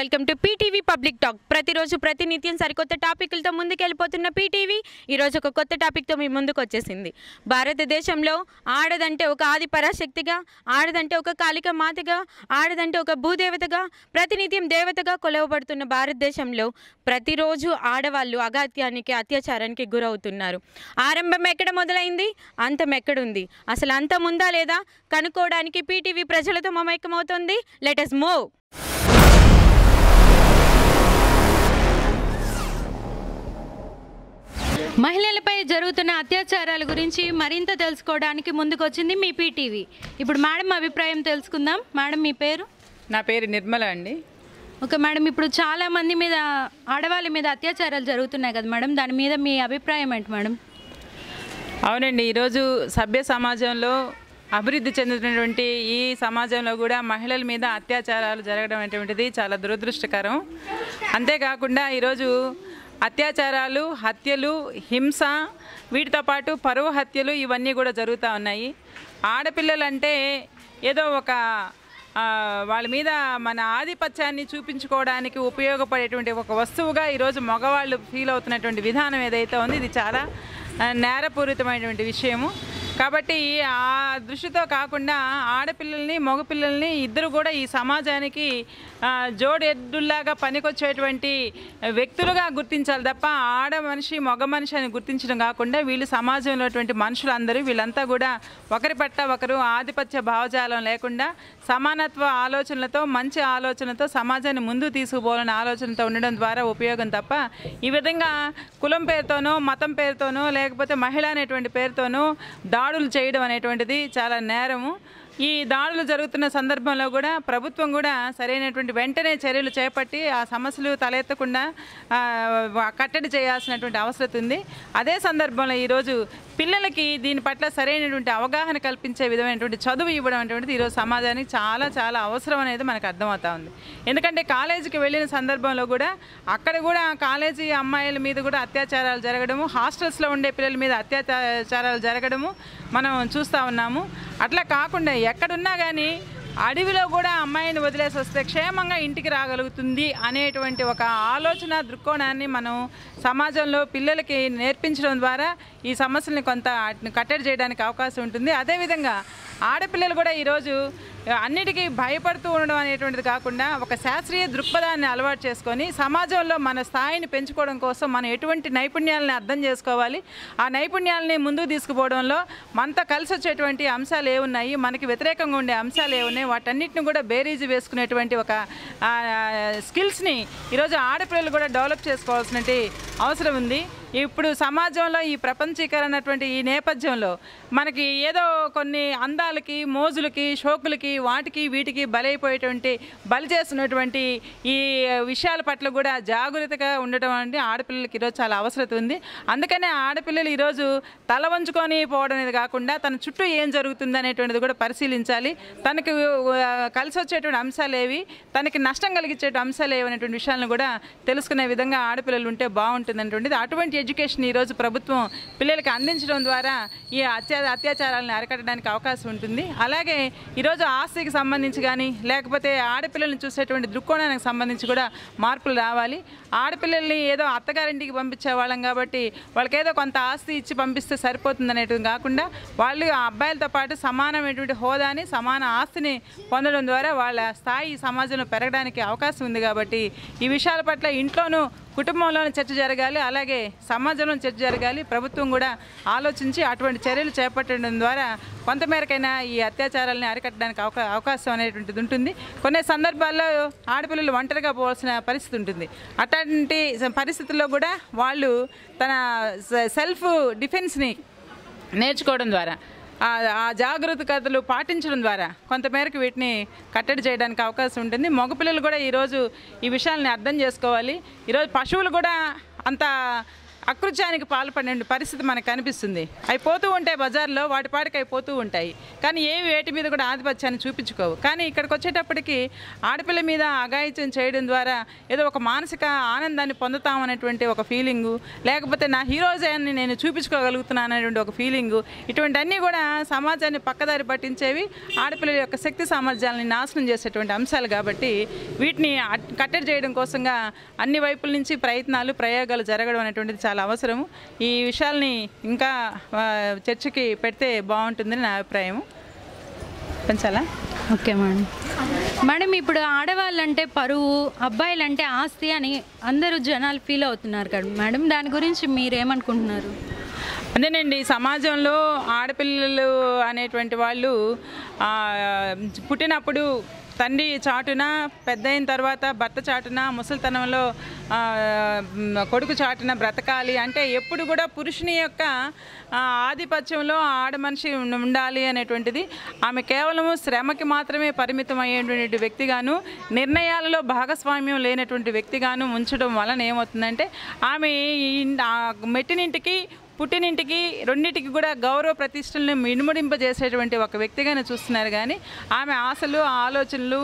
Welcome to PTV public talk. ప్రతిరోజు ప్రతినిత్యం సరికొత్త టాపిక్లతో ముందుకెళ్ళిపోతున్న పీటీవీ. ఈరోజు ఒక కొత్త టాపిక్తో మీ ముందుకు వచ్చేసింది. భారతదేశంలో ఆడదంటే ఒక ఆది పరాశక్తిగా ఆడదంటే ఒక కాళిక మాతగా ఆడదంటే ఒక భూదేవతగా ప్రతినిత్యం దేవతగా కొలవబడుతున్న భారతదేశంలో ప్రతిరోజు ఆడవాళ్ళు అగాత్యానికి అత్యాచారానికి గురవుతున్నారు. ఆరంభం ఎక్కడ మొదలైంది? అంతం ఎక్కడుంది? అసలు అంతం ఉందా లేదా? కనుక్కోవడానికి పీటీవీ ప్రజలతో మమైకమవుతుంది లెటస్ మూవ్ మహిళలపై జరుగుతున్న అత్యాచారాల గురించి మరింత తెలుసుకోవడానికి ముందుకొచ్చింది మీ పీటీవీ. ఇప్పుడు మేడం అభిప్రాయం తెలుసుకుందాం. మేడం మీ పేరు? నా పేరు నిర్మల అండి. Okay madam. ఇప్పుడు చాలా మంది మీద ఆడవాళ్ళ మీద అత్యాచారాలు జరుగుతున్నాయి కదా మేడం. దాని మీద మీ అభిప్రాయం ఏంటి మేడం? అవునండి. ఈరోజు సభ్య సమాజంలో అభివృద్ధి చెందుతున్నటువంటి ఈ సమాజంలో కూడా మహిళల మీద అత్యాచారాలు జరగడం అనేటువంటిది చాలా దురదృష్టకరం. అంతేకాకుండా ఈరోజు అత్యాచారాలు హత్యలు హింస వీటితో పాటు పరువు హత్యలు ఇవన్నీ కూడా జరుగుతూ ఉన్నాయి. ఆడపిల్లలంటే ఏదో ఒక వాళ్ళ మీద మన ఆధిపత్యాన్ని చూపించుకోవడానికి ఉపయోగపడేటువంటి ఒక వస్తువుగా ఈరోజు మగవాళ్ళు ఫీల్ అవుతున్నటువంటి విధానం ఏదైతే ఉంది ఇది చాలా నేరపూరితమైనటువంటి విషయము. కాబట్టి ఆ దృష్టితో కాకుండా ఆడపిల్లల్ని మగపిల్లల్ని ఇద్దరు కూడా ఈ సమాజానికి జోడెడ్డుల్లాగా జోడెద్దుల్లాగా పనికొచ్చేటువంటి వ్యక్తులుగా గుర్తించాలి తప్ప ఆడ మనిషి మగ మనిషి అని గుర్తించడం కాకుండా వీళ్ళు సమాజంలో ఉన్నటువంటి మనుషులందరూ వీళ్ళంతా కూడా ఒకరి పట్ల ఒకరు ఆధిపత్య భావజాలం లేకుండా సమానత్వ ఆలోచనలతో మంచి ఆలోచనతో సమాజాన్ని ముందు తీసుకుపోవాలనే ఆలోచనతో ఉండడం ద్వారా ఉపయోగం తప్ప ఈ విధంగా కులం పేరుతోనో మతం పేరుతోనో లేకపోతే మహిళ అనేటువంటి పేరుతోనో దాడులు చేయడం అనేటువంటిది చాలా నేరము. ఈ దాడులు జరుగుతున్న సందర్భంలో కూడా ప్రభుత్వం కూడా సరైనటువంటి వెంటనే చర్యలు చేపట్టి ఆ సమస్యలు తలెత్తకుండా కట్టడి చేయాల్సినటువంటి అవసరం ఉంది. అదే సందర్భంలో ఈరోజు పిల్లలకి దీని పట్ల సరైనటువంటి అవగాహన కల్పించే విధమైనటువంటి చదువు ఇవ్వడం అనేటువంటిది ఈరోజు సమాజానికి చాలా చాలా అవసరం అనేది మనకు అర్థమవుతా ఉంది. ఎందుకంటే కాలేజీకి వెళ్ళిన సందర్భంలో కూడా అక్కడ కూడా కాలేజీ అమ్మాయిల మీద కూడా అత్యాచారాలు జరగడము హాస్టల్స్లో ఉండే పిల్లల మీద అత్యాచారాలు జరగడము మనం చూస్తూ ఉన్నాము. అట్లా కాకుండా ఎక్కడున్నా కానీ అడవిలో కూడా అమ్మాయిని వదిలేసి వస్తే క్షేమంగా ఇంటికి రాగలుగుతుంది అనేటువంటి ఒక ఆలోచన దృక్కోణాన్ని మనం సమాజంలో పిల్లలకి నేర్పించడం ద్వారా ఈ సమస్యల్ని కొంత వాటిని కట్టడి చేయడానికి అవకాశం ఉంటుంది. అదేవిధంగా ఆడపిల్లలు కూడా ఈరోజు అన్నిటికీ భయపడుతూ ఉండడం అనేటువంటిది కాకుండా ఒక శాస్త్రీయ దృక్పథాన్ని అలవాటు చేసుకొని సమాజంలో మన స్థాయిని పెంచుకోవడం కోసం మనం ఎటువంటి నైపుణ్యాలని అర్థం చేసుకోవాలి. ఆ నైపుణ్యాలని ముందుకు తీసుకుపోవడంలో మనతో కలిసి వచ్చేటువంటి అంశాలు ఏమున్నాయి మనకి వ్యతిరేకంగా ఉండే అంశాలు ఏమున్నాయి వాటన్నిటిని కూడా బేరీజు వేసుకునేటువంటి ఒక స్కిల్స్ని ఈరోజు ఆడపిల్లలు కూడా డెవలప్ చేసుకోవాల్సిన అవసరం ఉంది. ఇప్పుడు సమాజంలో ఈ ప్రపంచీకరణటువంటి ఈ నేపథ్యంలో మనకి ఏదో కొన్ని అందాలకి మోజులకి షోకులకి వాటికి వీటికి బలైపోయేటువంటి బలి చేస్తున్నటువంటి ఈ విషయాల పట్ల కూడా జాగ్రత్తగా ఉండటం అంటే ఆడపిల్లలకి ఈరోజు చాలా అవసరం ఉంది. అందుకనే ఆడపిల్లలు ఈరోజు తల వంచుకొని పోవడం అనేది కాకుండా తన చుట్టూ ఏం జరుగుతుంది అనేటువంటిది కూడా పరిశీలించాలి. తనకు కలిసి వచ్చేటువంటి అంశాలు ఏవి తనకి నష్టం కలిగించే అంశాలు ఏవి అనేటువంటి విషయాలను కూడా తెలుసుకునే విధంగా ఆడపిల్లలు ఉంటే బాగుంటుంది అనేటువంటిది. అటువంటి ఎడ్యుకేషన్ ఈరోజు ప్రభుత్వం పిల్లలకి అందించడం ద్వారా ఈ అత్యా అత్యాచారాలను అరికట్టడానికి అవకాశం ఉంటుంది. అలాగే ఈరోజు ఆస్తికి సంబంధించి కానీ లేకపోతే ఆడపిల్లల్ని చూసేటువంటి దృక్కోణానికి సంబంధించి కూడా మార్పులు రావాలి. ఆడపిల్లల్ని ఏదో అత్తగారింటికి పంపించే వాళ్ళం కాబట్టి వాళ్ళకి ఏదో కొంత ఆస్తి ఇచ్చి పంపిస్తే సరిపోతుంది అనేటిది కాకుండా వాళ్ళు ఆ అబ్బాయిలతో పాటు సమానమైనటువంటి హోదాని సమాన ఆస్తిని పొందడం ద్వారా వాళ్ళ స్థాయి సమాజంలో పెరగడానికి అవకాశం ఉంది కాబట్టి ఈ విషయాల పట్ల ఇంట్లోనూ కుటుంబంలోని చర్చ జరగాలి అలాగే సమాజంలో చర్చ జరగాలి. ప్రభుత్వం కూడా ఆలోచించి అటువంటి చర్యలు చేపట్టడం ద్వారా కొంతమేరకైనా ఈ అత్యాచారాలని అరికట్టడానికి అవకా అవకాశం అనేటువంటిది ఉంటుంది. కొన్ని సందర్భాల్లో ఆడపిల్లలు ఒంటరిగా పోవాల్సిన పరిస్థితి ఉంటుంది. అట్లాంటి పరిస్థితుల్లో కూడా వాళ్ళు తన సెల్ఫ్ డిఫెన్స్ని నేర్చుకోవడం ద్వారా ఆ జాగ్రత్త కథలు పాటించడం ద్వారా కొంతమేరకు వీటిని కట్టడి చేయడానికి అవకాశం ఉంటుంది. మగపిల్లలు కూడా ఈరోజు ఈ విషయాల్ని అర్థం చేసుకోవాలి. ఈరోజు పశువులు కూడా అంత అకృత్యానికి పాల్పడిన పరిస్థితి మనకు కనిపిస్తుంది అవి పోతూ ఉంటాయి బజార్లో వాటి పాటికి అవి పోతూ ఉంటాయి. కానీ ఏవి వేటి మీద కూడా ఆధిపత్యాన్ని చూపించుకోవు. కానీ ఇక్కడికి వచ్చేటప్పటికి ఆడపిల్ల మీద అఘాయిత్యం చేయడం ద్వారా ఏదో ఒక మానసిక ఆనందాన్ని పొందుతామనేటువంటి ఒక ఫీలింగు లేకపోతే నా హీరోజాన్ని నేను చూపించుకోగలుగుతున్నాను అనేటువంటి ఒక ఫీలింగు ఇటువంటివన్నీ కూడా సమాజాన్ని పక్కదారి పట్టించేవి ఆడపిల్లల యొక్క శక్తి సామర్థ్యాలని నాశనం చేసేటువంటి అంశాలు కాబట్టి వీటిని కట్టడి చేయడం కోసంగా అన్ని వైపుల నుంచి ప్రయత్నాలు ప్రయోగాలు జరగడం అనేటువంటిది చాలా అవసరము. ఈ విషయాల్ని ఇంకా చర్చకి పెడితే బాగుంటుందని నా అభిప్రాయం పెంచాలా? Okay madam. మేడం ఇప్పుడు ఆడవాళ్ళంటే పరువు అబ్బాయిలంటే ఆస్తి అని అందరూ జనాలు ఫీల్ అవుతున్నారు కదా. మేడం దాని గురించి మీరేమనుకుంటున్నారు? అదేనండి సమాజంలో ఆడపిల్లలు అనేటువంటి వాళ్ళు పుట్టినప్పుడు తండ్రి చాటున పెద్ద అయిన తర్వాత భర్త చాటున ముసలితనంలో కొడుకు చాటున బ్రతకాలి అంటే ఎప్పుడు కూడా పురుషుని యొక్క ఆధిపత్యంలో ఆడ మనిషి ఉండాలి అనేటువంటిది ఆమె కేవలము శ్రమకి మాత్రమే పరిమితం అయ్యేటువంటి వ్యక్తిగాను నిర్ణయాలలో భాగస్వామ్యం లేనటువంటి వ్యక్తిగాను ఉంచడం వలన ఏమవుతుందంటే ఆమె ఆ మెట్టినింటికి పుట్టినింటికి రెండింటికి కూడా గౌరవ ప్రతిష్టలను మినుముడింపజేసేటువంటి ఒక వ్యక్తిగానే చూస్తున్నారు కానీ ఆమె ఆశలు ఆలోచనలు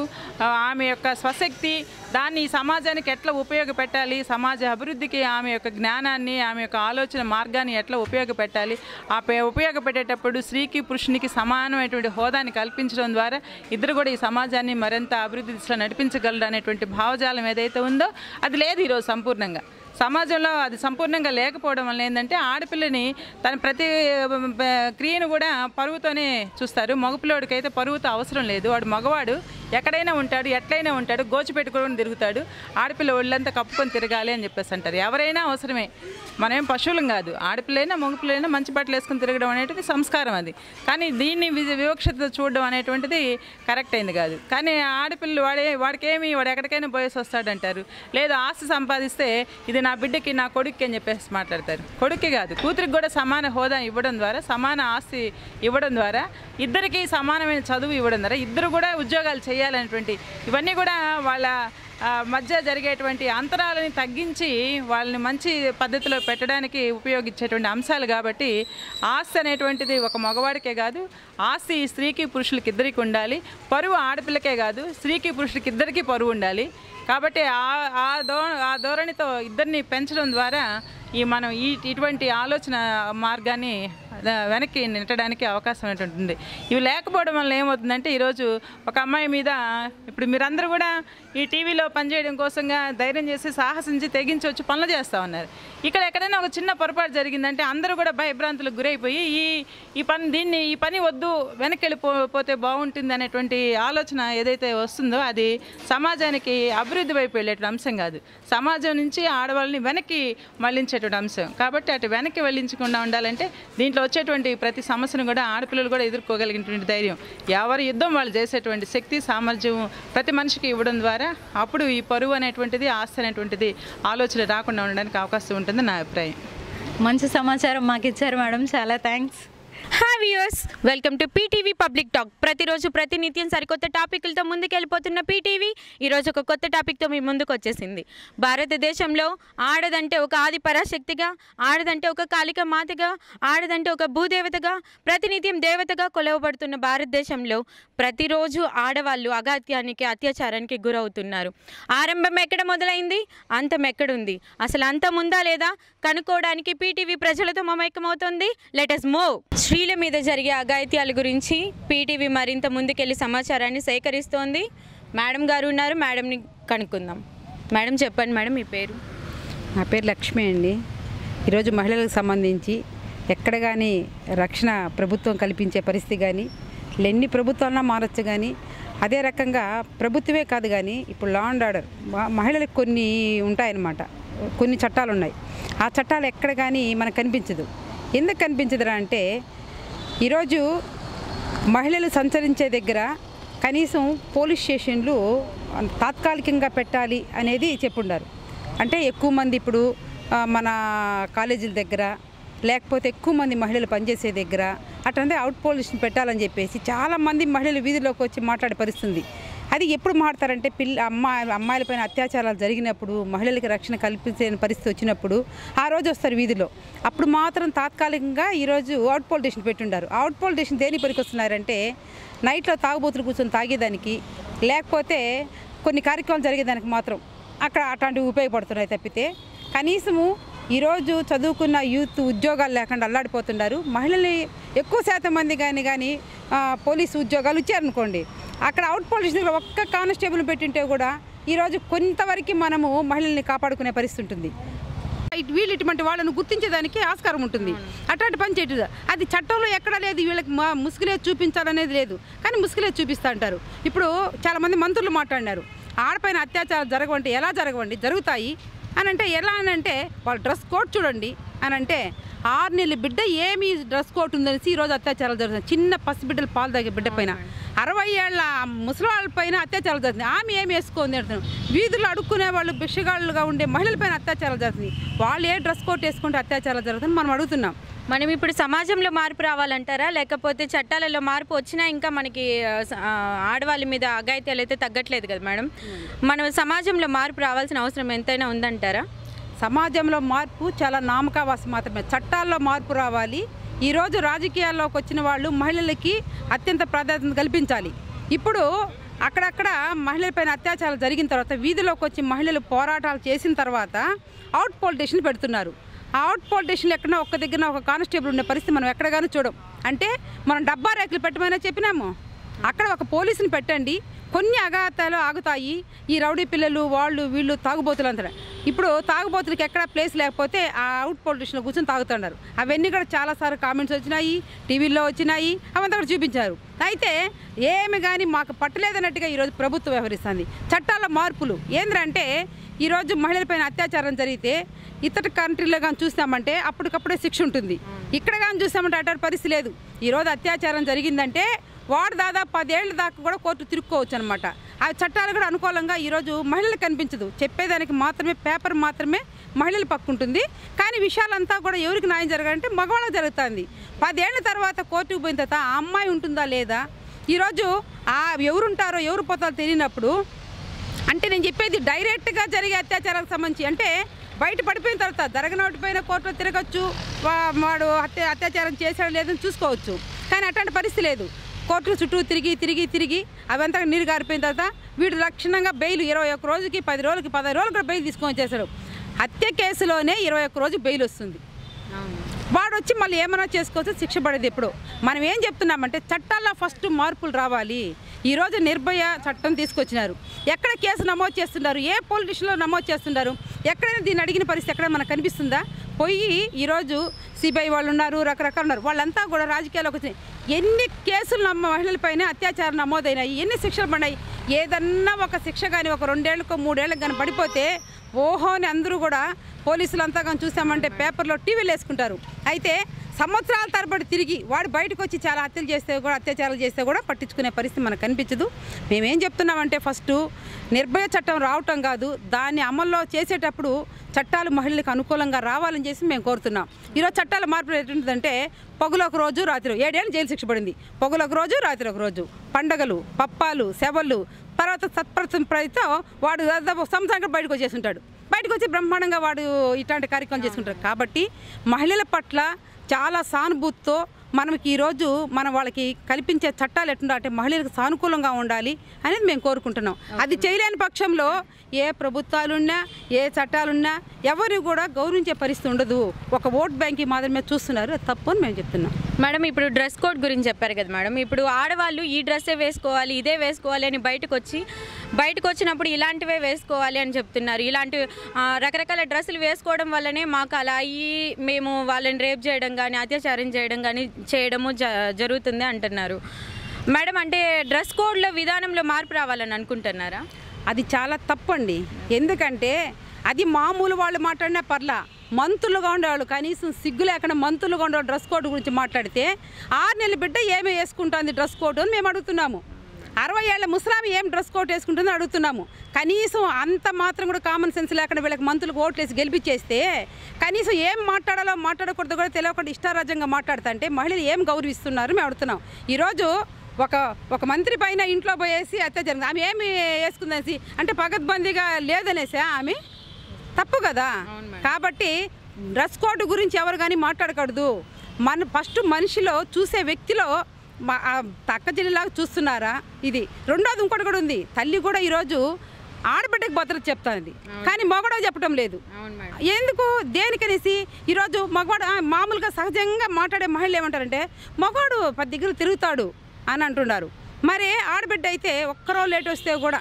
ఆమె యొక్క స్వశక్తి దాన్ని ఈ సమాజానికి ఎట్లా ఉపయోగపెట్టాలి సమాజ అభివృద్ధికి ఆమె యొక్క జ్ఞానాన్ని ఆమె యొక్క ఆలోచన మార్గాన్ని ఎట్లా ఉపయోగపెట్టాలి ఆ ఉపయోగపెట్టేటప్పుడు స్త్రీకి పురుషునికి సమానమైనటువంటి హోదాని కల్పించడం ద్వారా ఇద్దరు కూడా ఈ సమాజాన్ని మరింత అభివృద్ధి దిశలో నడిపించగలరు అనేటువంటి భావజాలం ఏదైతే ఉందో అది లేదు ఈరోజు సంపూర్ణంగా. సమాజంలో అది సంపూర్ణంగా లేకపోవడం వల్ల ఏంటంటే ఆడపిల్లని తన ప్రతి క్రియను కూడా పరువుతోనే చూస్తారు. మగపిల్లోడికైతే అయితే పరువుతో అవసరం లేదు. వాడు మగవాడు ఎక్కడైనా ఉంటాడు ఎట్లయినా ఉంటాడు గోచి పెట్టుకొని తిరుగుతాడు ఆడపిల్ల ఒళ్ళంతా కప్పుకొని తిరగాలి అని చెప్పేసి అంటారు. ఎవరైనా అవసరమే. మనమేం పశువులం కాదు. ఆడపిల్లైనా మగపిల్లైనా మంచి బట్టలు వేసుకొని తిరగడం అనేటిది సంస్కారం అది. కానీ దీన్ని వివక్షత చూడడం అనేటువంటిది కరెక్ట్ అయింది కాదు. కానీ ఆడపిల్లలు వాడే వాడికేమి వాడు ఎక్కడికైనా పోయేసి వస్తాడంటారు. లేదా ఆస్తి సంపాదిస్తే ఇది నా బిడ్డకి నా కొడుక్కి అని చెప్పేసి మాట్లాడతారు. కొడుక్కి కాదు కూతురికి కూడా సమాన హోదా ఇవ్వడం ద్వారా సమాన ఆస్తి ఇవ్వడం ద్వారా ఇద్దరికి సమానమైన చదువు ఇవ్వడం ద్వారా ఇద్దరు కూడా ఉద్యోగాలు చేయాలనేటువంటి ఇవన్నీ కూడా వాళ్ళ మధ్య జరిగేటువంటి అంతరాలని తగ్గించి వాళ్ళని మంచి పద్ధతిలో పెట్టడానికి ఉపయోగించేటువంటి అంశాలు కాబట్టి ఆస్తి అనేటువంటిది ఒక మగవాడికే కాదు ఆస్తి స్త్రీకి పురుషులకి ఇద్దరికి ఉండాలి పరువు ఆడపిల్లకే కాదు స్త్రీకి పురుషులకి ఇద్దరికి పరువు ఉండాలి. కాబట్టి ఆ ఆ ధో ఆ ధోరణితో ఇద్దరిని పెంచడం ద్వారా ఈ మనం ఈ ఇటువంటి ఆలోచన మార్గాన్ని వెనక్కి నెట్టడానికి అవకాశం అనేటువంటి ఇవి లేకపోవడం వల్ల ఏమవుతుందంటే ఈరోజు ఒక అమ్మాయి మీద ఇప్పుడు మీరందరూ కూడా ఈ టీవీలో పనిచేయడం కోసంగా ధైర్యం చేసి సాహసించి తెగించి వచ్చి పనులు చేస్తూ ఉన్నారు. ఇక్కడ ఎక్కడైనా ఒక చిన్న పొరపాటు జరిగిందంటే అందరూ కూడా భయభ్రాంతులకు గురైపోయి ఈ ఈ పని దీన్ని ఈ పని వద్దు వెనక్కి వెళ్ళిపోతే బాగుంటుంది అనేటువంటి ఆలోచన ఏదైతే వస్తుందో అది సమాజానికి అభివృద్ధి వైపు వెళ్ళేటువంటి అంశం కాదు. సమాజం నుంచి ఆడవాళ్ళని వెనక్కి మళ్ళించేటువంటి అంశం. కాబట్టి అటు వెనక్కి వెళ్ళించకుండా ఉండాలంటే దీంట్లో వచ్చేటువంటి ప్రతి సమస్యను కూడా ఆడపిల్లలు కూడా ఎదుర్కోగలిగినటువంటి ధైర్యం. ఎవరి యుద్ధం వాళ్ళు చేసేటువంటి శక్తి సామర్థ్యం ప్రతి మనిషికి ఇవ్వడం ద్వారా అప్పుడు ఈ పరువు అనేటువంటిది ఆస్తి అనేటువంటిది ఆలోచన రాకుండా ఉండడానికి అవకాశం ఉంటుంది నా అభిప్రాయం. మంచి సమాచారం మాకు ఇచ్చారు మేడం. చాలా thanks. Hi viewers welcome to PTV public talk ప్రతిరోజు ప్రతినిత్యం సరికొత్త టాపిక్లతో ముందుకెళ్ళిపోతున్న పీటీవీ ఈరోజు ఒక కొత్త టాపిక్తో మీ ముందుకు వచ్చేసింది. భారతదేశంలో ఆడదంటే ఒక ఆది పరాశక్తిగా ఆడదంటే ఒక కాలిక మాతగా ఆడదంటే ఒక భూదేవతగా ప్రతినిత్యం దేవతగా కొలవబడుతున్న భారతదేశంలో ప్రతిరోజు ఆడవాళ్ళు అగాత్యానికి అత్యాచారానికి గురవుతున్నారు. ఆరంభం ఎక్కడ మొదలైంది? అంతం ఎక్కడుంది? అసలు అంతం ఉందా లేదా? కనుక్కోవడానికి పీటీవీ ప్రజలతో మమైకమవుతుంది. లెటస్ మూవ్ స్త్రీల మీద జరిగే అఘాయిత్యాల గురించి పీటీవీ మరింత ముందుకెళ్ళి సమాచారాన్ని సేకరిస్తోంది. మేడం గారు ఉన్నారు. మేడంని కనుక్కుందాం. మేడం చెప్పండి మేడం మీ పేరు? నా పేరు లక్ష్మి అండి. ఈరోజు మహిళలకు సంబంధించి ఎక్కడ కానీ రక్షణ ప్రభుత్వం కల్పించే పరిస్థితి కానీ ఎన్ని ప్రభుత్వాలన్నా మారచ్చు కానీ అదే రకంగా ప్రభుత్వమే కాదు కానీ ఇప్పుడు లా అండ్ ఆర్డర్ మహిళలకు కొన్ని ఉంటాయన్నమాట. కొన్ని చట్టాలు ఉన్నాయి ఆ చట్టాలు ఎక్కడ కానీ మనకు కనిపించదు. ఎందుకు కనిపించదురా అంటే ఈరోజు మహిళలు సంచరించే దగ్గర కనీసం పోలీస్ స్టేషన్లు తాత్కాలికంగా పెట్టాలి అనేది చెప్పుండారు. అంటే ఎక్కువ మంది ఇప్పుడు మన కాలేజీల దగ్గర లేకపోతే ఎక్కువ మంది మహిళలు పనిచేసే దగ్గర అట్లంటే అవుట్ పోలీస్ని పెట్టాలని చెప్పేసి చాలామంది మహిళలు వీధిలోకి వచ్చి మాట్లాడే పరిస్థితుంది. అది ఎప్పుడు మాడతారంటే పిల్ల అమ్మాయి అమ్మాయిలపైన అత్యాచారాలు జరిగినప్పుడు మహిళలకి రక్షణ కల్పించలేని పరిస్థితి వచ్చినప్పుడు ఆ రోజు వస్తారు వీధిలో. అప్పుడు మాత్రం తాత్కాలికంగా ఈరోజు అవుట్ పోల్ స్టేషన్ పెట్టుండారు. అవుట్ పోల్ స్టేషన్ దేని పనికొస్తున్నారంటే నైట్లో తాగుబోతులు కూర్చొని తాగేదానికి లేకపోతే కొన్ని కార్యక్రమాలు జరిగేదానికి మాత్రం అక్కడ అట్లాంటివి ఉపయోగపడుతున్నాయి తప్పితే కనీసము ఈరోజు చదువుకున్న యూత్ ఉద్యోగాలు లేకుండా అల్లాడిపోతున్నారు. మహిళలు ఎక్కువ శాతం మంది కానీ కానీ పోలీసు ఉద్యోగాలు ఇచ్చారనుకోండి. అక్కడ అవుట్ పోలీస్ ఒక్క కానిస్టేబుల్ పెట్టింటే కూడా ఈరోజు కొంతవరకు మనము మహిళల్ని కాపాడుకునే పరిస్థితి ఉంటుంది. వీళ్ళు ఇటువంటి వాళ్ళను గుర్తించేదానికి ఆస్కారం ఉంటుంది. అట్లాంటి పని చేయట్లేదు. అది చట్టంలో ఎక్కడా లేదు వీళ్ళకి మా ముసుగులే చూపించాలనేది లేదు. కానీ ముసుగులే చూపిస్తా అంటారు. ఇప్పుడు చాలామంది మంత్రులు మాట్లాడినారు. ఆడపైన అత్యాచారాలు జరగవంటే ఎలా జరగవండి? జరుగుతాయి. అని అంటే ఎలా అని అంటే వాళ్ళ డ్రెస్ కోడ్ చూడండి. అని అంటే ఆరు నెలల బిడ్డ ఏమి డ్రెస్ కోడ్ ఉందనేసి ఈరోజు అత్యాచారాలు జరుగుతుంది చిన్న పసిబిడ్డలు పాలు తాగే బిడ్డ పైన. అరవై ఏళ్ళ ముసలివాళ్ళ పైన అత్యాచారాలు జరుగుతుంది ఆమె ఏమి వేసుకుంది అంటున్నాం వీధుల్లో అడుక్కునే వాళ్ళు భిక్షగాళ్ళుగా ఉండే మహిళల పైన అత్యాచారాలు జరుగుతుంది వాళ్ళు ఏ డ్రెస్ కోడ్ వేసుకుంటే అత్యాచారాలు జరుగుతుంది మనం అడుగుతున్నాం. మనం ఇప్పుడు సమాజంలో మార్పు రావాలంటారా? లేకపోతే చట్టాలలో మార్పు వచ్చినా ఇంకా మనకి ఆడవాళ్ళ మీద అఘాయిత్యాలు అయితే తగ్గట్లేదు కదా మేడం? మనం సమాజంలో మార్పు రావాల్సిన అవసరం ఎంతైనా ఉందంటారా? సమాజంలో మార్పు చాలా నామకావాసం మాత్రమే. చట్టాల్లో మార్పు రావాలి. ఈరోజు రాజకీయాల్లోకి వచ్చిన వాళ్ళు మహిళలకి అత్యంత ప్రాధాన్యత కల్పించాలి. ఇప్పుడు అక్కడక్కడ మహిళలపైన అత్యాచారాలు జరిగిన తర్వాత వీధిలోకి వచ్చి మహిళలు పోరాటాలు చేసిన తర్వాత అవుట్ పోలిటేషన్ పెడుతున్నారు. ఆ అవుట్ పోల్ స్టేషన్లో ఎక్కడన్నా ఒక్క దగ్గర ఒక కానిస్టేబుల్ ఉండే పరిస్థితి మనం ఎక్కడగానూ చూడం. అంటే మనం డబ్బా రేకులు పెట్టమనే చెప్పినాము. అక్కడ ఒక పోలీసుని పెట్టండి. కొన్ని అఘాతాలు ఆగుతాయి. ఈ రౌడీ పిల్లలు వాళ్ళు వీళ్ళు తాగుబోతులు అంటారు. ఇప్పుడు తాగుబోతులకి ఎక్కడ ప్లేస్ లేకపోతే ఆ అవుట్ పొల్యూషన్లో కూర్చొని తాగుతున్నారు అవన్నీ కూడా చాలాసార్లు కామెంట్స్ వచ్చినాయి టీవీల్లో వచ్చినాయి అవంతా కూడా చూపించారు. అయితే ఏమి కానీ మాకు పట్టలేదన్నట్టుగా ఈరోజు ప్రభుత్వం వ్యవహరిస్తుంది. చట్టాల మార్పులు ఏంద్రంటే ఈరోజు మహిళలపైన అత్యాచారం జరిగితే ఇతర కంట్రీలో కానీ చూసామంటే అప్పటికప్పుడే శిక్ష ఉంటుంది. ఇక్కడ కానీ చూసామంటే అటువంటి పరిస్థితి లేదు. ఈరోజు అత్యాచారం జరిగిందంటే వాడు దాదాపు పదేళ్ళ దాకా కూడా కోర్టు తిరుక్కోవచ్చు అనమాట ఆ చట్టాలు కూడా అనుకూలంగా ఈరోజు మహిళలకు కనిపించదు. చెప్పేదానికి మాత్రమే పేపర్ మాత్రమే మహిళల పక్కుంటుంది కానీ విషయాలంతా కూడా ఎవరికి న్యాయం జరగాలంటే మగవాళ్ళకి జరుగుతుంది. పదేళ్ళ తర్వాత కోర్టుకు పోయిన తర్వాత ఆ అమ్మాయి ఉంటుందా లేదా? ఈరోజు ఆ ఎవరుంటారో ఎవరు పోతారో తెలియనప్పుడు అంటే నేను చెప్పేది డైరెక్ట్గా జరిగే అత్యాచారాలకు సంబంధించి అంటే బయట పడిపోయిన తర్వాత జరగనోటిపైన కోర్టులో తిరగచ్చు వా- వాడు అత్య అత్యాచారం చేశాడు లేదని చూసుకోవచ్చు. కానీ అట్లాంటి పరిస్థితి లేదు. కోర్టుల చుట్టూ తిరిగి తిరిగి తిరిగి అవంతా నీరు గారిపోయిన తర్వాత వీడు లక్షణంగా బెయిల్ ఇరవై ఒక్క రోజుకి పది రోజులకి పదహారు రోజులు కూడా బెయిల్ తీసుకొని వచ్చేసాడు. హత్య కేసులోనే ఇరవై ఒక్క రోజు బెయిల్ వస్తుంది. వాడు వచ్చి మళ్ళీ ఏమైనా చేసుకోవచ్చు శిక్ష పడేది ఎప్పుడు? మనం ఏం చెప్తున్నామంటే చట్టాల్లో ఫస్ట్ మార్పులు రావాలి. ఈరోజు నిర్భయ చట్టం తీసుకొచ్చినారు. ఎక్కడ కేసు నమోదు చేస్తున్నారు? ఏ పోలీస్ స్టేషన్లో నమోదు చేస్తున్నారు? ఎక్కడైనా దీన్ని అడిగిన పరిస్థితి ఎక్కడ మనకు కనిపిస్తుందా? పోయి ఈరోజు సిబిఐ వాళ్ళు ఉన్నారు రకరకాలు ఉన్నారు. వాళ్ళంతా కూడా రాజకీయాల్లోకి వచ్చినాయి. ఎన్ని కేసులు నమ్మ మహిళలపైన అత్యాచారం నమోదైనాయి ఎన్ని శిక్షలు పడినాయి? ఏదన్నా ఒక శిక్ష కానీ ఒక రెండేళ్ళకు మూడేళ్ళకి కానీ పడిపోతే ఓహో అని అందరూ కూడా పోలీసులు అంతా కానీ చూసామంటే పేపర్లో టీవీలు వేసుకుంటారు. అయితే సంవత్సరాల తరబడి తిరిగి వాడు బయటకు వచ్చి చాలా హత్యలు చేస్తే కూడా అత్యాచారాలు చేస్తే కూడా పట్టించుకునే పరిస్థితి మనకు కనిపించదు. మేమేం చెప్తున్నామంటే ఫస్ట్ నిర్భయ చట్టం రావటం కాదు దాన్ని అమల్లో చేసేటప్పుడు చట్టాలు మహిళలకు అనుకూలంగా రావాలని చేసి మేము కోరుతున్నాం. ఈరోజు చట్టాల మార్పు ఎటువంటిదంటే పొగలు ఒక రోజు రాత్రి ఏడేళ్ళు జైలు శిక్ష పడింది. పొగలు ఒక రోజు రాత్రి ఒక రోజు. పండగలు పప్పాలు సెవళ్ళు తర్వాత సత్ప్రతితో వాడు దాదాపు సంవత్సరంగా బయటకు వచ్చేసి ఉంటాడు బయటకు వచ్చి బ్రహ్మాండంగా వాడు ఇట్లాంటి కార్యక్రమం చేసుకుంటారు కాబట్టి మహిళల పట్ల చాలా సానుభూతితో మనకి ఈరోజు మనం వాళ్ళకి కల్పించే చట్టాలు ఎట్లుండా అంటే మహిళలకు సానుకూలంగా ఉండాలి అనేది మేము కోరుకుంటున్నాం. అది చేయలేని పక్షంలో ఏ ప్రభుత్వాలున్నా ఏ చట్టాలున్నా ఎవరిని కూడా గౌరవించే పరిస్థితి ఉండదు. ఒక ఓట్ బ్యాంక్ మాత్రమే చూస్తున్నారు. తప్పు అని మేము చెప్తున్నాం. మేడం ఇప్పుడు డ్రెస్ కోడ్ గురించి చెప్పారు కదా మేడం. ఇప్పుడు ఆడవాళ్ళు ఈ డ్రెస్సే వేసుకోవాలి ఇదే వేసుకోవాలి అని బయటకు వచ్చి బయటకు వచ్చినప్పుడు ఇలాంటివే వేసుకోవాలి అని చెప్తున్నారు. ఇలాంటి రకరకాల డ్రెస్సులు వేసుకోవడం వల్లనే మాకు అలా అయ్యి మేము వాళ్ళని రేప్ చేయడం కానీ అత్యాచారం చేయడం కానీ చేయడము జ జరుగుతుంది అంటున్నారు. మేడం అంటే డ్రెస్ కోడ్లో విధానంలో మార్పు రావాలని అనుకుంటున్నారా? అది చాలా తప్పండి. ఎందుకంటే అది మామూలు వాళ్ళు మాట్లాడినా పర్లా మంతులుగా ఉండేవాళ్ళు. కనీసం సిగ్గు లేకుండా మంతులుగా ఉండేవాళ్ళు డ్రెస్ కోడ్ గురించి మాట్లాడితే ఆరు నెలల బిడ్డ ఏమి వేసుకుంటుంది డ్రెస్ కోడ్ అని మేము అడుగుతున్నాము. అరవై ఏళ్ళ ముసలామి ఏం డ్రెస్ కోడ్ వేసుకుంటుందో అడుగుతున్నాము. కనీసం అంత మాత్రం కూడా కామన్ సెన్స్ లేకుండా వీళ్ళకి మంతులకు ఓట్లేసి గెలిపించేస్తే కనీసం ఏం మాట్లాడాలో మాట్లాడకూడదు కూడా తెలియకుండా ఇష్టారాజ్యంగా మాట్లాడుతుంటే మహిళలు ఏం గౌరవిస్తున్నారు మేము అడుగుతున్నాం. ఈరోజు ఒక ఒక మంత్రి పైన ఇంట్లో పోయేసి అత్యాచారం ఆమె ఏమి వేసుకుందనేసి అంటే పగద్బందీగా లేదనేసా ఆమె తప్పు కదా. కాబట్టి డ్రెస్ కోడ్ గురించి ఎవరు కానీ మాట్లాడకూడదు. మన ఫస్ట్ మనిషిలో చూసే వ్యక్తిలో మా- ఆ తక్క జిల్లాగా చూస్తున్నారా? ఇది. రెండోది ఇంకోటి కూడా ఉంది. తల్లి కూడా ఈరోజు ఆడబిడ్డకి భద్రత చెప్తాంది. కానీ మగడో చెప్పడం లేదు. ఎందుకు? దేనికనేసి? ఈరోజు మగవాడు మామూలుగా సహజంగా మాట్లాడే మహిళలు ఏమంటారంటే మగవాడు పది దగ్గర తిరుగుతాడు అని అంటున్నారు. మరి ఆడబిడ్డ అయితే ఒక్కరో లేట్ వస్తే కూడా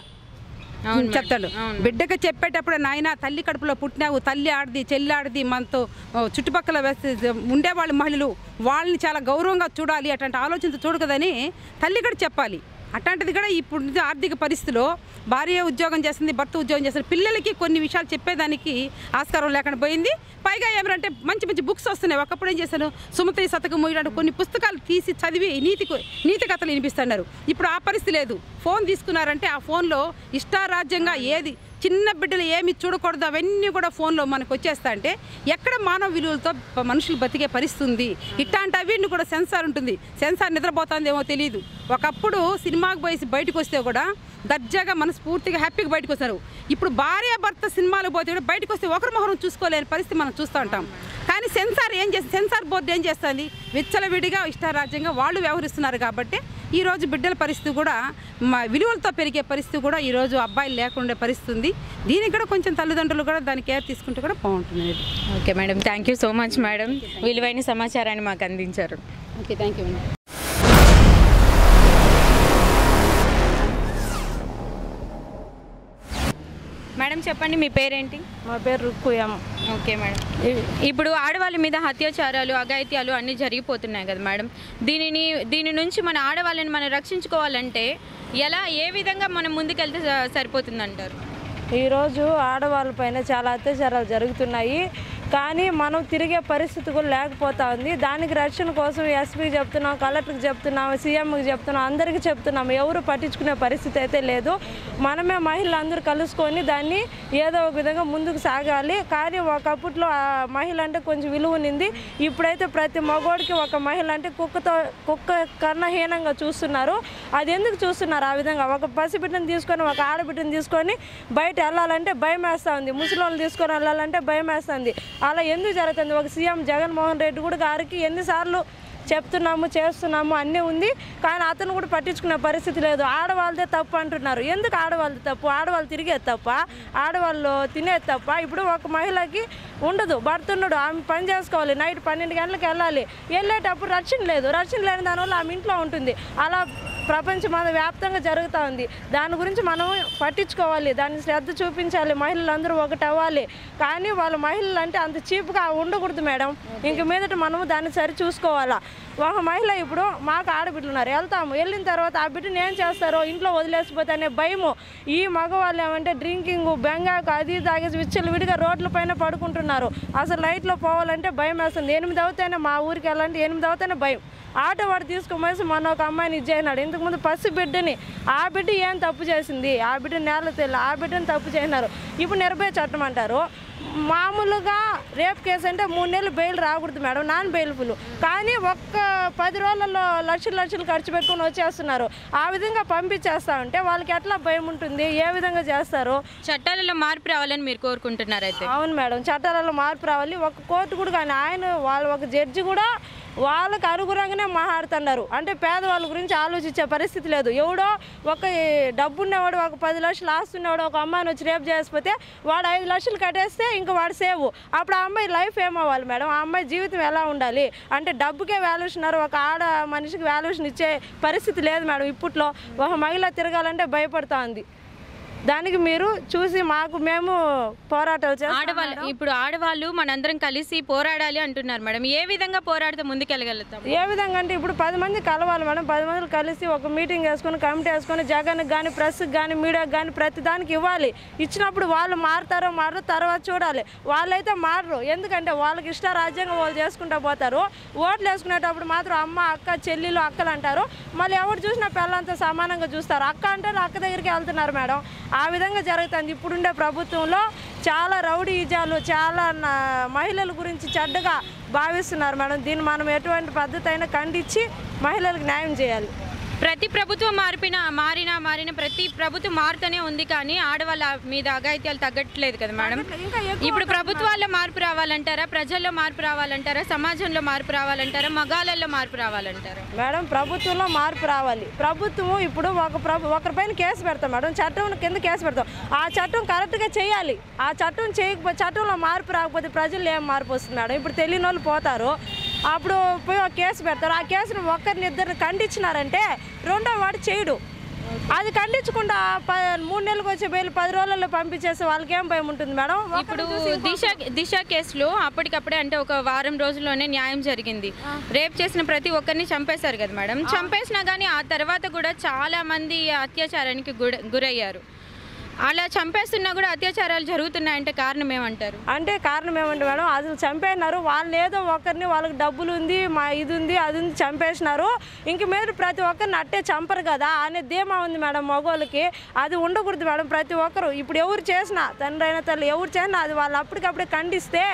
చెప్తాడు. బిడ్డకి చెప్పేటప్పుడు నాయన తల్లి కడుపులో పుట్టినావు తల్లి ఆడది చెల్లి ఆడది మనతో చుట్టుపక్కల వేస్తే ఉండేవాళ్ళు మహిళలు వాళ్ళని చాలా గౌరవంగా చూడాలి అట్లాంటి ఆలోచనతో చూడకదని తల్లి కూడా చెప్పాలి. అట్లాంటిది కూడా ఇప్పుడు ఆర్థిక పరిస్థితిలో భార్య ఉద్యోగం చేస్తుంది భర్త ఉద్యోగం చేస్తుంది పిల్లలకి కొన్ని విషయాలు చెప్పేదానికి ఆస్కారం లేకుండా పోయింది. పైగా ఏమంటే మంచి మంచి బుక్స్ వస్తున్నాయి. ఒకప్పుడు ఏం చేశాను? సుమతి శతకము ఇలాంటి కొన్ని పుస్తకాలు తీసి చదివి నీతి నీతి కథలు వినిపిస్తున్నారు. ఇప్పుడు ఆ పరిస్థితి లేదు. ఫోన్ తీసుకున్నారంటే ఆ ఫోన్లో ఇష్టారాజ్యంగా ఏది చిన్న బిడ్డలు ఏమి చూడకూడదు అవన్నీ కూడా ఫోన్లో మనకు వచ్చేస్తా అంటే ఎక్కడ మానవ విలువలతో మనుషులు బతికే పరిస్థితుంది. ఇట్లాంటి అవన్నీ కూడా సెన్సార్ ఉంటుంది. సెన్సార్ నిద్రపోతుందేమో తెలియదు ఒకప్పుడు సినిమాకి పోయి బయటకు వస్తే కూడా దర్జాగా మనస్ఫూర్తిగా హ్యాపీగా బయటకు వస్తారు. ఇప్పుడు భార్య భర్త సినిమాలకు పోతే కూడా బయటకు వస్తే ఒకరి మొహరం చూసుకోలేని పరిస్థితి మనం చూస్తూ ఉంటాం. కానీ సెన్సార్ ఏం చేస్తుంది సెన్సార్ బోర్డు ఏం చేస్తుంది? విచ్చలవిడిగా ఇష్టారాజ్యంగా వాళ్ళు వ్యవహరిస్తున్నారు కాబట్టి ఈరోజు బిడ్డల పరిస్థితి కూడా మా విలువలతో పెరిగే పరిస్థితి కూడా ఈరోజు అబ్బాయిలు లేకుండా పరిస్థితి ఉంది దీనికి కూడా కొంచెం తల్లిదండ్రులు కూడా దాని కేర్ తీసుకుంటే కూడా బాగుంటుంది okay madam thank you so much madam. విలువైన సమాచారాన్ని మాకు అందించారు. Okay thank you madam. చెప్పండి మీ పేరేంటి? మా పేరు రుక్కుయం ఓకే మేడం. ఇప్పుడు ఆడవాళ్ళ మీద అత్యాచారాలు అఘాయిత్యాలు అన్నీ జరిగిపోతున్నాయి కదా మేడం. దీనిని దీని నుంచి మన ఆడవాళ్ళని మనం రక్షించుకోవాలంటే ఎలా ఏ విధంగా మనం ముందుకెళ్తే స- సరిపోతుందంటారు? ఈరోజు ఆడవాళ్ళపైన చాలా అత్యాచారాలు జరుగుతున్నాయి. కానీ మనం తిరిగే పరిస్థితి కూడా లేకపోతా ఉంది. దానికి రక్షణ కోసం ఎస్పీకి చెప్తున్నాం కలెక్టర్కి చెప్తున్నాం సీఎంకి చెప్తున్నాం అందరికీ చెప్తున్నాం. ఎవరు పట్టించుకునే పరిస్థితి అయితే లేదు. మనమే మహిళలు అందరూ కలుసుకొని దాన్ని ఏదో ఒక విధంగా ముందుకు సాగాలి. కానీ ఒకప్పట్లో మహిళ అంటే కొంచెం విలువ ఉంది ఇప్పుడైతే ప్రతి మగోడికి ఒక మహిళ అంటే కుక్కతో కుక్క కర్ణహీనంగా చూస్తున్నారు. అది ఎందుకు చూస్తున్నారు? ఆ విధంగా ఒక పసిబిడ్డను తీసుకొని ఒక ఆడబిడ్డను తీసుకొని బయట వెళ్ళాలంటే భయం వేస్తూ ఉంది. ముసలోళ్ళు తీసుకొని వెళ్ళాలంటే భయం వేస్తుంది అలా ఎందుకు జరుగుతుంది? ఒక సీఎం జగన్మోహన్ రెడ్డి కూడా గారికి ఎన్నిసార్లు చెప్తున్నాము చేస్తున్నాము అన్నీ ఉంది. కానీ అతను కూడా పట్టించుకునే పరిస్థితి లేదు. ఆడవాళ్ళదే తప్పు అంటున్నారు. ఎందుకు ఆడవాళ్ళది తప్పు? ఆడవాళ్ళు తిరిగేది తప్ప ఆడవాళ్ళు తినేది తప్ప. ఇప్పుడు ఒక మహిళకి ఉండదు భర్త ఉన్నాడు ఆమె పని చేసుకోవాలి. నైట్ పన్నెండు గంటలకు వెళ్ళాలి. వెళ్ళేటప్పుడు రక్షణ లేదు. రక్షణ లేని దానివల్ల ఆమె ఇంట్లో ఉంటుంది. అలా ప్రపంచం మన వ్యాప్తంగా జరుగుతూ ఉంది. దాని గురించి మనం పట్టించుకోవాలి. దాన్ని శ్రద్ధ చూపించాలి. మహిళలందరూ ఒకటి అవ్వాలి. కానీ వాళ్ళ మహిళలు అంటే అంత చీప్గా ఉండకూడదు మేడం. ఇంక మీదట మనము దాన్ని సరి చూసుకోవాలా. ఒక మహిళ ఇప్పుడు మాకు ఆడబిడ్డలు ఉన్నారు. వెళ్తాము. వెళ్ళిన తర్వాత ఆ బిడ్డను ఏం చేస్తారో ఇంట్లో వదిలేసిపోతే అనే భయము. ఈ మగవాళ్ళు ఏమంటే డ్రింకింగ్ బెంగాకు అది తాగేసి విచ్చలు విడిగా రోడ్ల పైన పడుకుంటున్నారు. అసలు లైట్లో పోవాలంటే భయం వేస్తుంది. ఎనిమిది అవుతానే మా ఊరికి వెళ్ళాలంటే ఎనిమిది అవుతానే భయం. ఆటో వాడు తీసుకుపోయేసి మన ఒక అమ్మాయిని ఇచ్చేసినాడు ఇంతకుముందు పసి బిడ్డని ఆ బిడ్డ ఏం తప్పు చేసింది? ఆ బిడ్డ నేల తెల్ల ఆ బిడ్డని తప్పు చేసినారు. ఇప్పుడు నిర్భయ చట్టం అంటారు. మామూలుగా రేప్ కేసు అంటే మూడు నెలలు బెయిల్ రాకూడదు మేడం నాన్ బెయిల్ఫుల్ కానీ ఒక్క పది రోజులలో లక్షలు లక్షలు ఖర్చు పెట్టుకొని వచ్చేస్తున్నారు. ఆ విధంగా పంపించేస్తా ఉంటే వాళ్ళకి ఎట్లా భయం ఉంటుంది? ఏ విధంగా చేస్తారు? చట్టాలలో మార్పు రావాలని మీరు కోరుకుంటున్నారు అయితే అవును మేడం చట్టాలలో మార్పు రావాలి. ఒక కోర్టు కూడా కానీ ఆయన వాళ్ళు ఒక జడ్జి కూడా వాళ్ళకి అనుగుణంగానే మాట్లాడుతున్నారు. అంటే పేదవాళ్ళ గురించి ఆలోచించే పరిస్థితి లేదు. ఎవడో ఒక డబ్బు ఉన్నవాడు ఒక పది లక్షలు ఆస్తున్నవాడు ఒక అమ్మాయిని వచ్చి రేపు చేసిపోతే వాడు ఐదు లక్షలు కట్టేస్తే ఇంక వాడు సేవ్. అప్పుడు ఆ అమ్మాయి లైఫ్ ఏమవ్వాలి మేడం? ఆ అమ్మాయి జీవితం ఎలా ఉండాలి? అంటే డబ్బుకే వాల్యూషన్ ఒక ఆడ మనిషికి వాల్యూషన్ ఇచ్చే పరిస్థితి లేదు మేడం ఇప్పట్లో. ఒక మహిళ తిరగాలంటే భయపడతా ఉంది దానికి మీరు చూసి మాకు మేము పోరాటాలు చేస్తాం ఆడవాళ్ళు ఇప్పుడు ఆడవాళ్ళు మనందరం కలిసి పోరాడాలి అంటున్నారు మేడం. ఏ విధంగా పోరాడితే ముందుకెళ్ళగలుగుతాం? ఏ విధంగా అంటే ఇప్పుడు పది మంది కలవాలి మేడం. పది మంది కలిసి ఒక మీటింగ్ వేసుకొని కమిటీ వేసుకొని జగన్కి కానీ ప్రెస్కి కానీ మీడియాకి కానీ ప్రతి దానికి ఇవ్వాలి. ఇచ్చినప్పుడు వాళ్ళు మారుతారో మారో తర్వాత చూడాలి. వాళ్ళైతే మారరు. ఎందుకంటే వాళ్ళకి ఇష్ట రాజ్యాంగం వాళ్ళు చేసుకుంటూ పోతారు. ఓట్లు వేసుకునేటప్పుడు మాత్రం అమ్మ అక్క చెల్లెలు అక్కలు అంటారు. మళ్ళీ ఎవరు చూసినా పిల్లలంతా సమానంగా చూస్తారు. అక్క అంటారు అక్క దగ్గరికి వెళ్తున్నారు మేడం. ఆ విధంగా జరుగుతుంది. ఇప్పుడుండే ప్రభుత్వంలో చాలా రౌడీజాలు చాలా మహిళల గురించి చెడ్డగా భావిస్తున్నారు మేడం. దీన్ని మనం ఎటువంటి పద్ధతి అయినా ఖండించి మహిళలకు న్యాయం చేయాలి. ప్రతి ప్రభుత్వం మార్పిన మారిన మారిన ప్రతి ప్రభుత్వం మారుతూనే ఉంది కానీ ఆడవాళ్ళ మీద అఘాయిత్యాలు తగ్గట్లేదు కదా మేడం. ఇప్పుడు ప్రభుత్వాల్లో మార్పు రావాలంటారా? ప్రజల్లో మార్పు రావాలంటారా? సమాజంలో మార్పు రావాలంటారా? మగాళ్ళల్లో మార్పు రావాలంటారా? మేడం ప్రభుత్వంలో మార్పు రావాలి. ప్రభుత్వం ఇప్పుడు ఒక ప్రభు ఒకరిపైన కేసు పెడతాం మేడం. చట్టం కింద కేసు పెడతాం. ఆ చట్టం కరెక్ట్గా చేయాలి. ఆ చట్టం చేయకపోతే చట్టంలో మార్పు రాకపోతే ప్రజల్లో ఏం మార్పు వస్తుంది మేడం? ఇప్పుడు తెలియని వాళ్ళు పోతారు. అప్పుడు పోయి ఒక కేసు పెడతారు. ఆ కేసును ఒక్కరిని ఇద్దరిని ఖండించినారంటే రెండో వాడు చేయడు. అది ఖండించకుండా ప మూడు నెలలకు వచ్చే బెయిల్ పది రోజుల్లో పంపించేస్తే వాళ్ళకి ఏం భయం ఉంటుంది మేడం? ఇప్పుడు దిశ దిశ కేసులో అప్పటికప్పుడే అంటే ఒక వారం రోజుల్లోనే న్యాయం జరిగింది. రేప్ చేసిన ప్రతి ఒక్కరిని చంపేశారు కదా మేడం. చంపేసినా కానీ ఆ తర్వాత కూడా చాలా మంది అత్యాచారానికి గురయ్యారు. అలా చంపేస్తున్నా కూడా అత్యాచారాలు జరుగుతున్నాయంటే కారణం ఏమంటారు? అంటే కారణం ఏమంటే మేడం అది చంపేసినారు వాళ్ళని ఏదో ఒకరిని వాళ్ళకి డబ్బులు ఉంది మా ఇది ఉంది అది ఉంది చంపేసినారు. ఇంక మీద ప్రతి ఒక్కరిని అట్టే చంపరు కదా అనే ధీమా ఉంది మేడం మగవాళ్ళకి అది ఉండకూడదు మేడం ప్రతి ఒక్కరు. ఇప్పుడు ఎవరు చేసినా తండ్రి అయిన తల్లి ఎవరు చేసినా అది వాళ్ళు అప్పటికప్పుడే ఖండిస్తే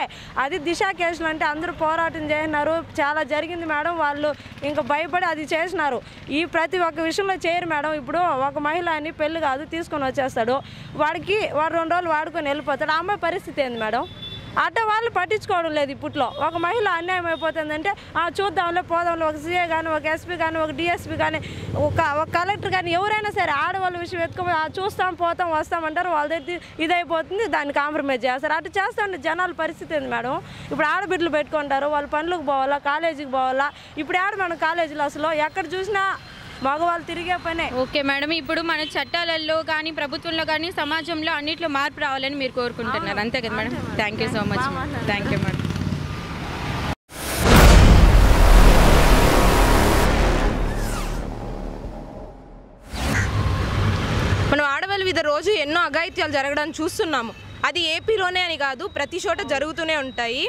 అది దిశ కేసులు అంటే అందరూ పోరాటం చేసినారు. చాలా జరిగింది మేడం వాళ్ళు ఇంకా భయపడి అది చేసినారు. ఈ ప్రతి ఒక్క విషయంలో చేయరు మేడం. ఇప్పుడు ఒక మహిళ అని పెళ్ళి కాదు తీసుకొని వచ్చేస్తాడు. వాడికి వాడు రెండు రోజులు వాడుకొని వెళ్ళిపోతాడు. ఆ అమ్మాయి పరిస్థితి ఏంది మేడం? అట్ట వాళ్ళు పట్టించుకోవడం లేదు ఇప్పట్లో. ఒక మహిళ అన్యాయం అయిపోతుందంటే "ఆ, చూద్దాంలే పోదాంలే ఒక సీఏ కానీ ఒక ఎస్పీ కానీ ఒక డిఎస్పీ కానీ ఒక ఒక కలెక్టర్ కానీ ఎవరైనా సరే ఆడవాళ్ళ విషయం ఎత్తుకొని చూస్తాం పోతాం వస్తామంటారు వాళ్ళ దగ్గర ఇది అయిపోతుంది దాన్ని కాంప్రమైజ్ చేస్తారు. అటు చేస్తాండి జనాల పరిస్థితి ఏంది మేడం? ఇప్పుడు ఆడబిడ్డలు పెట్టుకుంటారు వాళ్ళ పనులకు పోవాలా కాలేజీకి పోవాలా? ఇప్పుడు ఆడ మనం కాలేజీలో అసలు? ఎక్కడ చూసినా మగవాళ్ళు తిరిగే పనే. ఓకే మేడం ఇప్పుడు మన చట్టాలలో కానీ ప్రభుత్వంలో కానీ సమాజంలో అన్నిట్లో మార్పు రావాలని మీరు కోరుకుంటున్నారు. అంతే కదా madam? Thank so much thank you madam మనం ఆడవాళ్ళ మీద రోజు ఎన్నో అఘాయిత్యాలు జరగడం చూస్తున్నాము. అది ఏపీలోనే అని కాదు ప్రతి చోట జరుగుతూనే ఉంటాయి.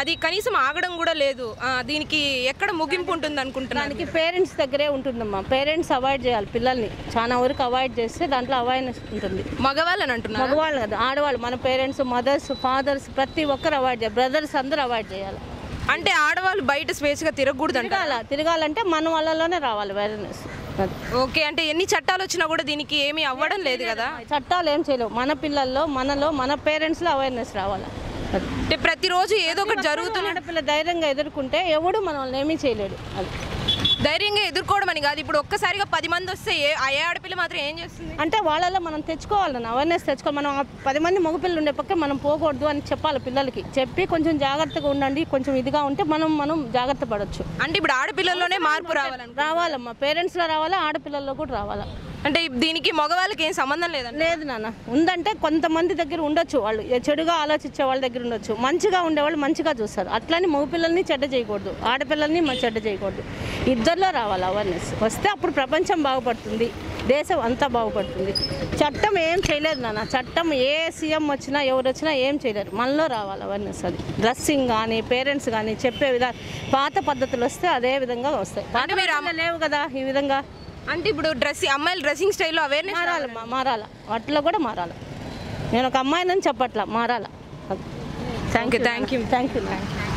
అది కనీసం ఆగడం కూడా లేదు. దీనికి ఎక్కడ ముగింపు ఉంటుంది అనుకుంటున్నాను దానికి పేరెంట్స్ దగ్గరే ఉంటుందమ్మా. పేరెంట్స్ అవాయిడ్ చేయాలి పిల్లల్ని. చాలా వరకు అవాయిడ్ చేస్తే దాంట్లో అవేర్నెస్ ఉంటుంది. మగవాళ్ళని అంటున్నారు? మగవాళ్ళు కదా ఆడవాళ్ళు. మన పేరెంట్స్ మదర్స్ ఫాదర్స్ ప్రతి ఒక్కరు అవాయిడ్ చేయాలి. బ్రదర్స్ అందరూ అవాయిడ్ చేయాలి. అంటే ఆడవాళ్ళు బయట స్వేచ్ఛగా తిరగకూడదు అంట తిరగాల తిరగాలంటే మన వాళ్ళలోనే రావాలి అవేర్నెస్ ఓకే అంటే ఎన్ని చట్టాలు వచ్చినా కూడా దీనికి ఏమీ అవ్వడం లేదు కదా? చట్టాలు ఏం చేయలేవు. మన పిల్లల్లో మనలో మన పేరెంట్స్లో అవేర్నెస్ రావాలి? అంటే ప్రతిరోజు ఏదో ఒకటి జరుగుతూనే ఆడపిల్ల ధైర్యంగా ఎదుర్కొంటే ఎవడు మన వాళ్ళని ఏమీ చేయలేడు అది. ధైర్యంగా ఎదుర్కోవడం అని కాదు. ఇప్పుడు ఒక్కసారిగా పది మంది వస్తే ఏ ఆడపిల్ల మాత్రం ఏం చేస్తుంది? అంటే వాళ్ళలో మనం తెచ్చుకోవాలన్న అవేర్నెస్ తెచ్చుకోవాలి మనం ఆ పది మంది మగపిల్లలు ఉండే పక్క మనం పోకూడదు అని చెప్పాలి పిల్లలకి. చెప్పి కొంచెం జాగ్రత్తగా ఉండండి కొంచెం ఇదిగా ఉంటే మనం మనం జాగ్రత్త పడవచ్చు అంటే ఇప్పుడు ఆడపిల్లల్లోనే మార్పు రావాలని రావాలమ్మా. పేరెంట్స్లో రావాలా ఆడపిల్లల్లో కూడా రావాలా? అంటే దీనికి మగవాళ్ళకి ఏం సంబంధం లేదండి? లేదు నాన్న. ఉందంటే కొంతమంది దగ్గర ఉండొచ్చు. వాళ్ళు చెడుగా ఆలోచించే వాళ్ళ దగ్గర ఉండొచ్చు. మంచిగా ఉండేవాళ్ళు మంచిగా చూస్తారు. అట్లని మగపిల్లల్ని చెడ్డ చేయకూడదు. ఆడపిల్లల్ని చెడ్డ చేయకూడదు. ఇద్దరిలో రావాలి అవేర్నెస్ వస్తే అప్పుడు ప్రపంచం బాగుపడుతుంది. దేశం అంతా బాగుపడుతుంది. చట్టం ఏం చేయలేదు నాన్న. చట్టం ఏ సీఎం వచ్చినా ఎవరు వచ్చినా ఏం చేయలేరు. మనలో రావాలి అవేర్నెస్ అది. డ్రెస్సింగ్ కానీ పేరెంట్స్ కానీ చెప్పే విధానం పాత పద్ధతులు వస్తే అదే విధంగా వస్తాయి. లేవు కదా ఈ విధంగా. అంటే ఇప్పుడు డ్రెస్సింగ్ అమ్మాయిల డ్రెస్సింగ్ స్టైల్లో అవేర్నెస్ మారాలమ్మా మారాల. వాటిలో కూడా మారాల. నేను ఒక అమ్మాయినని చెప్పట్లా మారాల. Thank you thank you thank you thank you